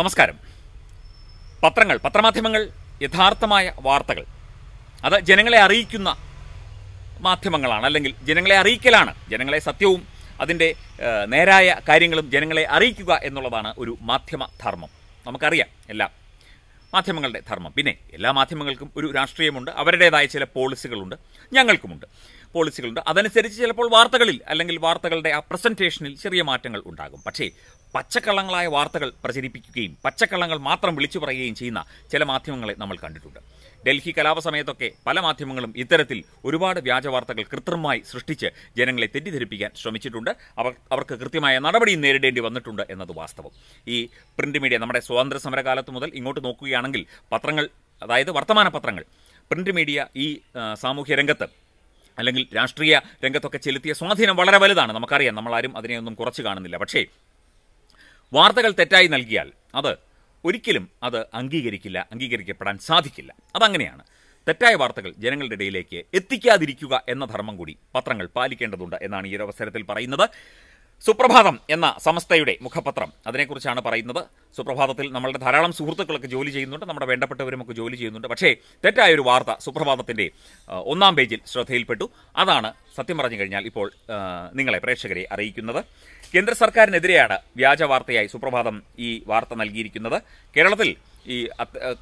നമസ്കാരം. പത്രങ്ങൾ പത്രമാധ്യമങ്ങൾ യഥാർത്ഥമായ വാർത്തകൾ. അത് ജനങ്ങളെ അറിയിക്കുന്ന മാധ്യമങ്ങളാണ് അല്ലെങ്കിൽ ജനങ്ങളെ അറിയിക്കലാണ്. ജനങ്ങളെ സത്യവും അതിന്റെ നേരായ കാര്യങ്ങളും ജനങ്ങളെ അറിയിക്കുക എന്നുള്ളതാണ് ഒരു മാധ്യമ ധർമ്മം. നമുക്കറിയാം എല്ലാം മാധ്യമങ്ങളുടെ ധർമ്മം. പിന്നെ എല്ലാ മാധ്യമങ്ങൾക്കും ഒരു രാഷ്ട്രീയമുണ്ട്. അവരുടേതായ ചില പോളിസികളുണ്ട് ഞങ്ങൾക്കുമുണ്ട്. പോളിസികളുണ്ട് അതനുസരിച്ച് ചിലപ്പോൾ വാർത്തകളിൽ അല്ലെങ്കിൽ വാർത്തകളുടെ ആ പ്രസന്റേഷനിൽ ചെറിയ മാറ്റങ്ങൾ ഉണ്ടാകും. പക്ഷേ പച്ചക്കള്ളങ്ങളായ വാർത്തകൾ പ്രചരിപ്പിക്കുകയും പച്ചക്കള്ളങ്ങൾ മാത്രം വിളിച്ചു പറയുകയും ചെയ്യുന്ന ചില മാധ്യമങ്ങളെ നമ്മൾ കണ്ടിട്ടുണ്ട്. ഡൽഹി കലാപ സമയത്തൊക്കെ പല മാധ്യമങ്ങളും ഇത്തരത്തിൽ ഒരുപാട് വ്യാജ വാർത്തകൾ കൃത്രിമമായി സൃഷ്ടിച്ച് ജനങ്ങളെ തെറ്റിദ്ധരിപ്പിക്കാൻ ശ്രമിച്ചിട്ടുണ്ട്. അവർ അവർക്ക് കൃത്യമായ നടപടിയും നേരിടേണ്ടി വന്നിട്ടുണ്ട് എന്നത് വാസ്തവം. ഈ പ്രിന്റ് മീഡിയ നമ്മുടെ സ്വാതന്ത്ര്യ സമരകാലത്ത് മുതൽ ഇങ്ങോട്ട് നോക്കുകയാണെങ്കിൽ പത്രങ്ങൾ അതായത് വർത്തമാന പത്രങ്ങൾ പ്രിന്റ് മീഡിയ ഈ സാമൂഹ്യ രംഗത്ത് അല്ലെങ്കിൽ രാഷ്ട്രീയ രംഗത്തൊക്കെ ചെലുത്തിയ സ്വാധീനം വളരെ വലുതാണ്. നമുക്കറിയാം നമ്മളാരും അതിനെയൊന്നും കുറച്ച് കാണുന്നില്ല. പക്ഷേ വാർത്തകൾ തെറ്റായി നൽകിയാൽ അത് ഒരിക്കലും അത് അംഗീകരിക്കില്ല അംഗീകരിക്കപ്പെടാൻ സാധിക്കില്ല. അതങ്ങനെയാണ്. തെറ്റായ വാർത്തകൾ ജനങ്ങളുടെ ഇടയിലേക്ക് എത്തിക്കാതിരിക്കുക എന്ന ധർമ്മം കൂടി പത്രങ്ങൾ പാലിക്കേണ്ടതുണ്ട് എന്നാണ് ഈ ഒരു അവസരത്തിൽ പറയുന്നത്. സുപ്രഭാതം എന്ന സമസ്തയുടെ മുഖപത്രം. അതിനെക്കുറിച്ചാണ് പറയുന്നത്. സുപ്രഭാതത്തിൽ നമ്മളുടെ ധാരാളം സുഹൃത്തുക്കളൊക്കെ ജോലി ചെയ്യുന്നുണ്ട്. നമ്മുടെ വേണ്ടപ്പെട്ടവരുമൊക്കെ ജോലി ചെയ്യുന്നുണ്ട്. പക്ഷേ തെറ്റായ ഒരു വാർത്ത സുപ്രഭാതത്തിന്റെ ഒന്നാം പേജിൽ ശ്രദ്ധയിൽപ്പെട്ടു. അതാണ് സത്യം പറഞ്ഞു കഴിഞ്ഞാൽ ഇപ്പോൾ നിങ്ങളെ പ്രേക്ഷകരെ അറിയിക്കുന്നത്. കേന്ദ്ര സർക്കാരിനെതിരെയാണ് വ്യാജ വാർത്തയായി സുപ്രഭാതം ഈ വാർത്ത നൽകിയിരിക്കുന്നത്. കേരളത്തിൽ ഈ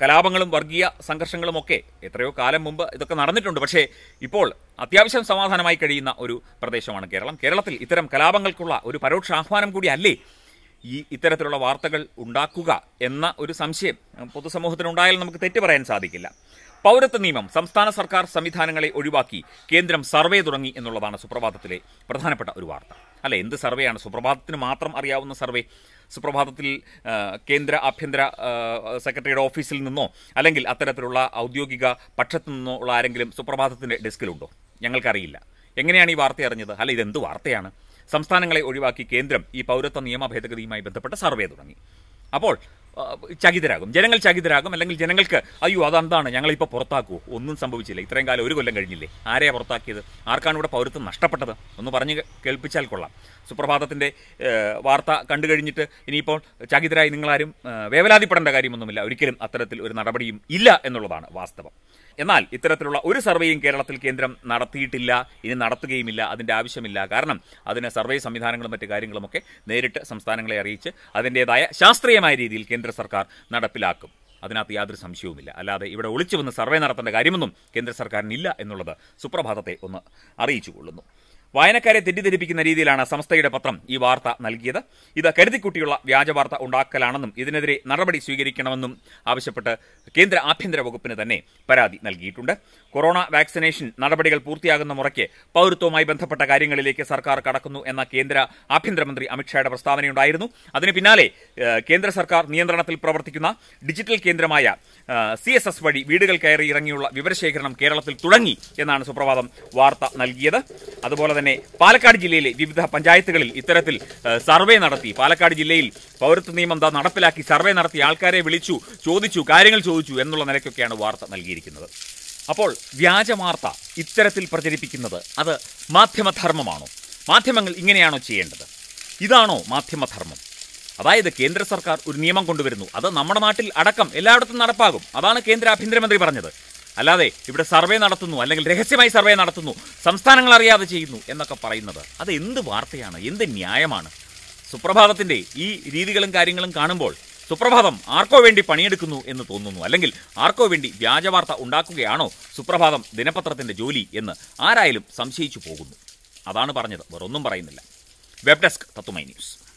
കലാപങ്ങളും വർഗീയ സംഘർഷങ്ങളും ഒക്കെ എത്രയോ കാലം മുമ്പ് ഇതൊക്കെ നടന്നിട്ടുണ്ട്. പക്ഷേ ഇപ്പോൾ അത്യാവശ്യം സമാധാനമായി കഴിയുന്ന ഒരു പ്രദേശമാണ് കേരളം. കേരളത്തിൽ ഇത്തരം കലാപങ്ങൾക്കുള്ള ഒരു പരോക്ഷ ആഹ്വാനം കൂടി അല്ലേ ഈ ഇത്തരത്തിലുള്ള വാർത്തകൾ ഉണ്ടാക്കുക എന്ന ഒരു സംശയം പൊതുസമൂഹത്തിനുണ്ടായാലും നമുക്ക് തെറ്റ് പറയാൻ സാധിക്കില്ല. പൗരത്വ നിയമം സംസ്ഥാന സർക്കാർ സംവിധാനങ്ങളെ ഒഴിവാക്കി കേന്ദ്രം സർവേ തുടങ്ങി എന്നുള്ളതാണ് സുപ്രഭാതത്തിലെ പ്രധാനപ്പെട്ട ഒരു വാർത്ത. അല്ല എന്ത് സർവേയാണ്? സുപ്രഭാതത്തിന് മാത്രം അറിയാവുന്ന സർവേ? സുപ്രഭാതത്തിൽ കേന്ദ്ര ആഭ്യന്തര സെക്രട്ടറിയുടെ ഓഫീസിൽ നിന്നോ അല്ലെങ്കിൽ അത്തരത്തിലുള്ള ഔദ്യോഗിക പക്ഷത്തു നിന്നോ ഉള്ള ആരെങ്കിലും സുപ്രഭാതത്തിന്റെ ഡെസ്കിലുണ്ടോ? ഞങ്ങൾക്കറിയില്ല. എങ്ങനെയാണ് ഈ വാർത്ത അറിഞ്ഞത്? അല്ല ഇതെന്ത് വാർത്തയാണ്? സംസ്ഥാനങ്ങളെ ഒഴിവാക്കി കേന്ദ്രം ഈ പൗരത്വ നിയമ ഭേദഗതിയുമായി ബന്ധപ്പെട്ട സർവേ തുടങ്ങി. അപ്പോൾ ചകിതരാകും. ജനങ്ങൾ ചകിതരാകും. അല്ലെങ്കിൽ ജനങ്ങൾക്ക് അയ്യോ അതെന്താണ്? ഞങ്ങളിപ്പോൾ പുറത്താക്കുമോ ഒന്നും സംഭവിച്ചില്ല. ഇത്രയും കാലം ഒരു കൊല്ലം കഴിഞ്ഞില്ലേ? ആരെയാണ് പുറത്താക്കിയത്? ആർക്കാണ് ഇവിടെ പൗരത്വം നഷ്ടപ്പെട്ടത്? ഒന്ന് പറഞ്ഞ് കേൾപ്പിച്ചാൽ കൊള്ളാം. സുപ്രഭാതത്തിന്റെ വാർത്ത കണ്ടു കഴിഞ്ഞിട്ട് ഇനിയിപ്പോൾ ചകിതരായി നിങ്ങളാരും വേവലാതിപ്പെടേണ്ട കാര്യമൊന്നുമില്ല. ഒരിക്കലും അത്തരത്തിൽ ഒരു നടപടിയും ഇല്ല എന്നുള്ളതാണ് വാസ്തവം. എന്നാൽ ഇത്തരത്തിലുള്ള ഒരു സർവേയും കേരളത്തിൽ കേന്ദ്രം നടത്തിയിട്ടില്ല ഇനി നടത്തുകയുമില്ല അതിന്റെ ആവശ്യമില്ല. കാരണം അതിന് സർവേ സംവിധാനങ്ങളും മറ്റു കാര്യങ്ങളുമൊക്കെ നേരിട്ട് സംസ്ഥാനങ്ങളെ അറിയിച്ച് അതിന്റെതായ ശാസ്ത്രീയമായ രീതിയിൽ കേന്ദ്ര സർക്കാർ നടപ്പിലാക്കും. അതിനകത്ത് യാതൊരു സംശയവുമില്ല. അല്ലാതെ ഇവിടെ ഒളിച്ചു വന്ന് സർവേ നടത്തേണ്ട കാര്യമൊന്നും കേന്ദ്ര സർക്കാരിനില്ല എന്നുള്ളത് സുപ്രഭാതത്തെ ഒന്ന് അറിയിച്ചു കൊള്ളുന്നു. വായനക്കാരെ തെറ്റിദ്ധരിപ്പിക്കുന്ന രീതിയിലാണ് സംസ്ഥയുടെ പത്രം ഈ വാർത്ത നൽകിയത്. ഇത് കരുതിക്കുട്ടിയുള്ള വ്യാജ വാർത്ത ഉണ്ടാക്കലാണെന്നും ഇതിനെതിരെ നടപടി സ്വീകരിക്കണമെന്നും ആവശ്യപ്പെട്ട് കേന്ദ്ര ആഭ്യന്തര വകുപ്പിന് തന്നെ പരാതി നൽകിയിട്ടുണ്ട്. കൊറോണ വാക്സിനേഷൻ നടപടികൾ പൂർത്തിയാകുന്ന മുറയ്ക്ക് പൗരത്വവുമായി ബന്ധപ്പെട്ട കാര്യങ്ങളിലേക്ക് സർക്കാർ കടക്കുന്നു എന്ന കേന്ദ്ര ആഭ്യന്തരമന്ത്രി അമിത്ഷായുടെ പ്രസ്താവനയുണ്ടായിരുന്നു. അതിന് പിന്നാലെ കേന്ദ്ര സർക്കാർ നിയന്ത്രണത്തിൽ പ്രവർത്തിക്കുന്ന ഡിജിറ്റൽ കേന്ദ്രമായ സി എസ് എസ് വഴി വീടുകൾ കയറി ഇറങ്ങിയുള്ള വിവരശേഖരണം കേരളത്തിൽ തുടങ്ങി എന്നാണ് സുപ്രഭാതം വാർത്ത നൽകിയത്. അതുപോലെ തന്നെ പാലക്കാട് ജില്ലയിലെ വിവിധ പഞ്ചായത്തുകളിൽ ഇത്തരത്തിൽ സർവേ നടത്തി. പാലക്കാട് ജില്ലയിൽ പൗരത്വ നിയമം നടപ്പിലാക്കി സർവേ നടത്തി ആൾക്കാരെ വിളിച്ചു ചോദിച്ചു കാര്യങ്ങൾ ചോദിച്ചു എന്നുള്ള നിലയ്ക്കൊക്കെയാണ് വാർത്ത നൽകിയിരിക്കുന്നത്. അപ്പോൾ വ്യാജ വാർത്ത ഇത്തരത്തിൽ പ്രചരിപ്പിക്കുന്നത് അത് മാധ്യമധർമ്മമാണോ? മാധ്യമങ്ങൾ ഇങ്ങനെയാണോ ചെയ്യേണ്ടത്? ഇതാണോ മാധ്യമധർമ്മം? അതായത് കേന്ദ്ര സർക്കാർ ഒരു നിയമം കൊണ്ടുവരുന്നു. അത് നമ്മുടെ നാട്ടിൽ അടക്കം എല്ലായിടത്തും നടപ്പാകും. അതാണ് കേന്ദ്ര ആഭ്യന്തരമന്ത്രി പറഞ്ഞത്. അല്ലാതെ ഇവിടെ സർവേ നടത്തുന്നു അല്ലെങ്കിൽ രഹസ്യമായി സർവേ നടത്തുന്നു സംസ്ഥാനങ്ങൾ അറിയാതെ ചെയ്യുന്നു എന്നൊക്കെ പറയുന്നത്. അത് എന്ത് വാർത്തയാണ്? എന്ത് ന്യായമാണ്? സുപ്രഭാതത്തിന്റെ ഈ രീതികളും കാര്യങ്ങളും കാണുമ്പോൾ സുപ്രഭാതം ആർക്കോ വേണ്ടി പണിയെടുക്കുന്നു എന്ന് തോന്നുന്നു. അല്ലെങ്കിൽ ആർക്കോ വേണ്ടി വ്യാജവാർത്ത ഉണ്ടാക്കുകയാണോ സുപ്രഭാതം ദിനപത്രത്തിന്റെ ജോലി എന്ന് ആരായാലും സംശയിച്ചു പോകുന്നു. അതാണ് പറഞ്ഞത്. വേറൊന്നും പറയുന്നില്ല. വെബ് ഡെസ്ക് തത്തുമൈ ന്യൂസ്.